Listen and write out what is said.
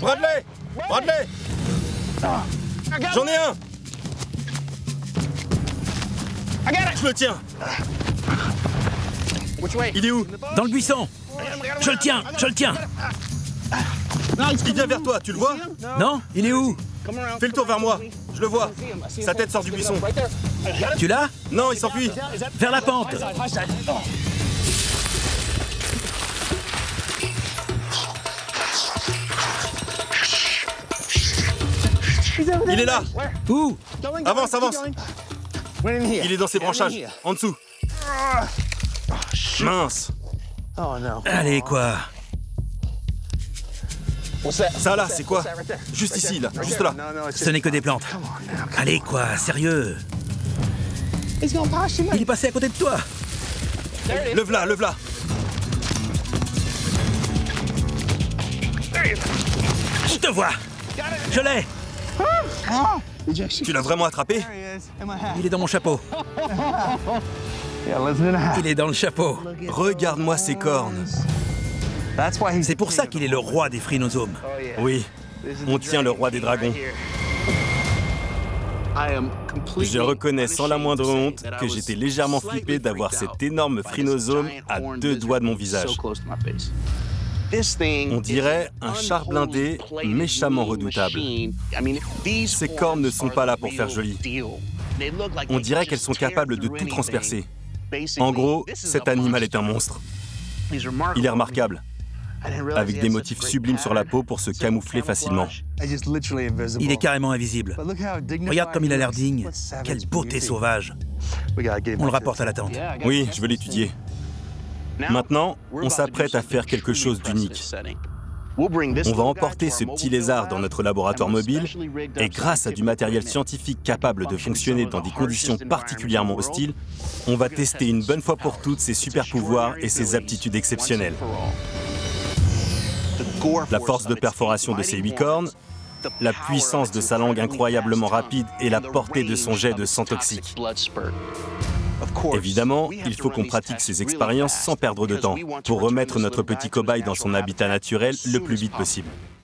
Bradley J'en ai un. Je le tiens. Il est où? Dans le buisson. Je le tiens, je le tiens. Il vient vers toi, tu le vois? Non Il est où? Fais le tour vers moi, je le vois. Sa tête sort du buisson. Tu l'as? Non, il s'enfuit. Vers la pente Il est là. Où Avance, avance. Il est dans ses branchages, en dessous. Mince. Allez, quoi. Ça là, c'est quoi Juste ici, là, juste là. Ce n'est que des plantes. Allez, quoi Sérieux. Il est passé à côté de toi. Le v'là, le v'là Je te vois. Je l'ai Tu l'as vraiment attrapé? Il est dans mon chapeau. Il est dans le chapeau. Regarde-moi ses cornes. C'est pour ça qu'il est le roi des phrinosomes. Oui, on tient le roi des dragons. Je reconnais sans la moindre honte que j'étais légèrement flippé d'avoir cet énorme phrénosome à deux doigts de mon visage. On dirait un char blindé méchamment redoutable. Ces cornes ne sont pas là pour faire joli. On dirait qu'elles sont capables de tout transpercer. En gros, cet animal est un monstre. Il est remarquable, avec des motifs sublimes sur la peau pour se camoufler facilement. Il est carrément invisible. Regarde comme il a l'air digne. Quelle beauté sauvage. On le rapporte à la tente. Oui, je veux l'étudier. Maintenant, on s'apprête à faire quelque chose d'unique. On va emporter ce petit lézard dans notre laboratoire mobile et grâce à du matériel scientifique capable de fonctionner dans des conditions particulièrement hostiles, on va tester une bonne fois pour toutes ses super pouvoirs et ses aptitudes exceptionnelles. La force de perforation de ses huit cornes, la puissance de sa langue incroyablement rapide et la portée de son jet de sang toxique. Évidemment, il faut qu'on pratique ces expériences sans perdre de temps pour remettre notre petit cobaye dans son habitat naturel le plus vite possible.